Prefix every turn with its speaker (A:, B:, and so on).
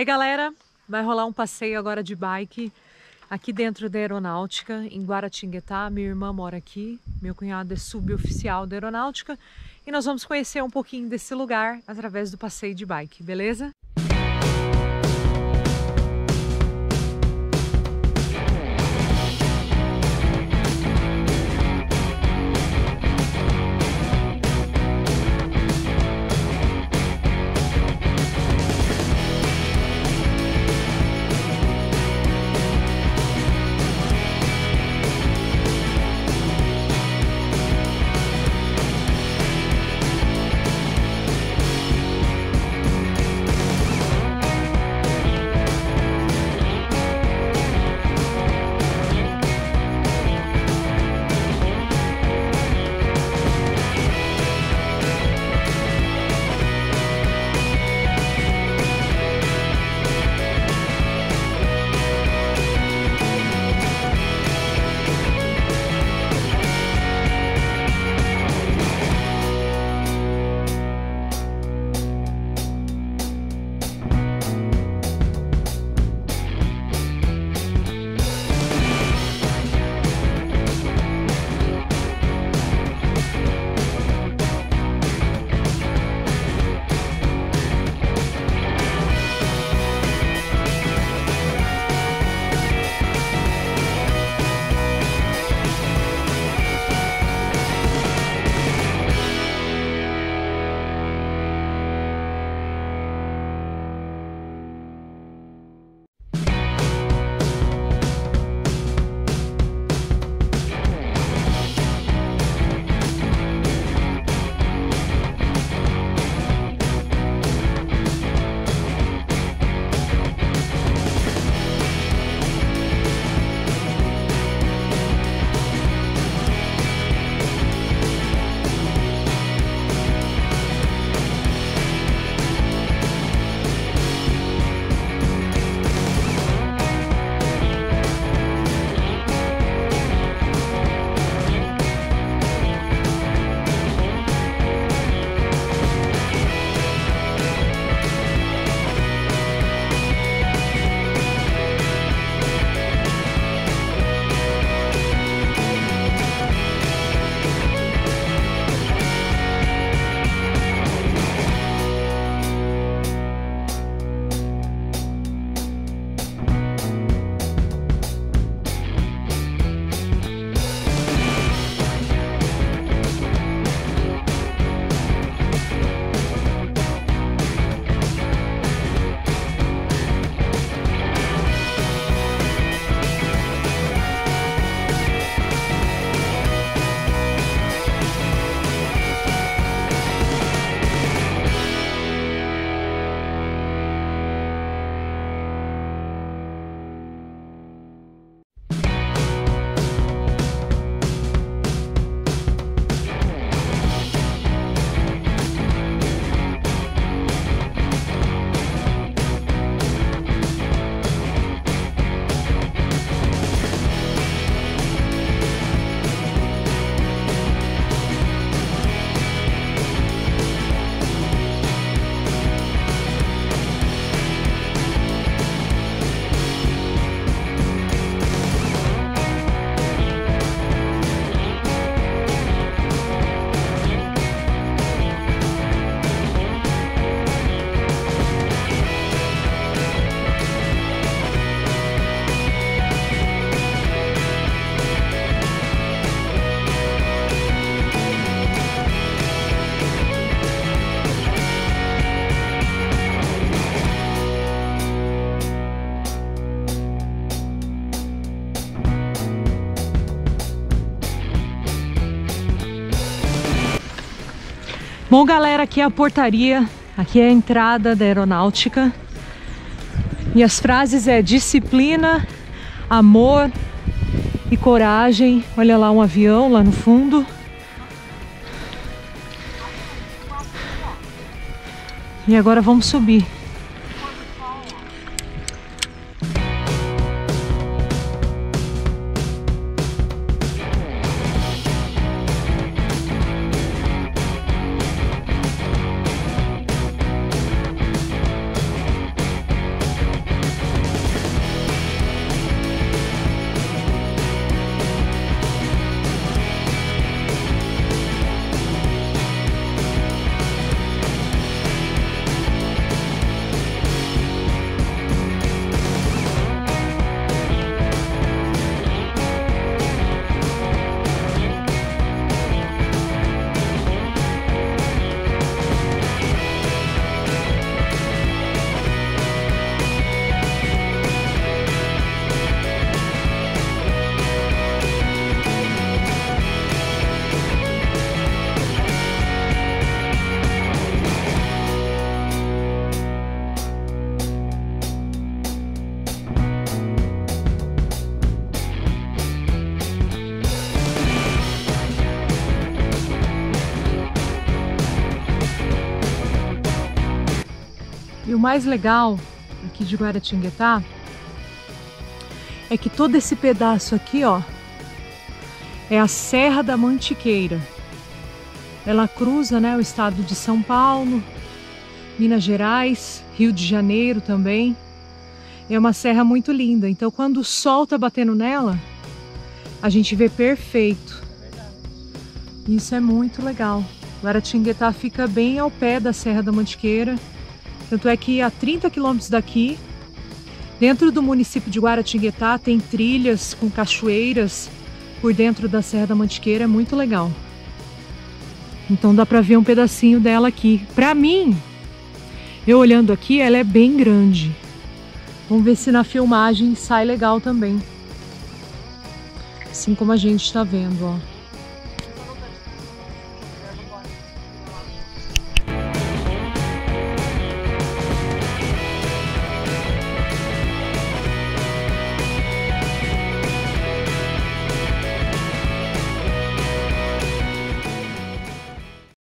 A: Aí galera, vai rolar um passeio agora de bike aqui dentro da aeronáutica, em Guaratinguetá. Minha irmã mora aqui, meu cunhado é suboficial da aeronáutica e nós vamos conhecer um pouquinho desse lugar através do passeio de bike, beleza? Bom, galera, aqui é a portaria, aqui é a entrada da aeronáutica. E as frases é disciplina, amor e coragem. Olha lá um avião lá no fundo. E agora vamos subir. Mais legal aqui de Guaratinguetá é que todo esse pedaço aqui, ó, é a Serra da Mantiqueira. Ela cruza, né, o estado de São Paulo, Minas Gerais, Rio de Janeiro também. É uma serra muito linda. Então, quando o sol tá batendo nela, a gente vê perfeito. Isso é muito legal. Guaratinguetá fica bem ao pé da Serra da Mantiqueira. Tanto é que a 30 quilômetros daqui, dentro do município de Guaratinguetá, tem trilhas com cachoeiras por dentro da Serra da Mantiqueira. É muito legal. Então dá para ver um pedacinho dela aqui. Para mim, eu olhando aqui, ela é bem grande. Vamos ver se na filmagem sai legal também. Assim como a gente está vendo, ó.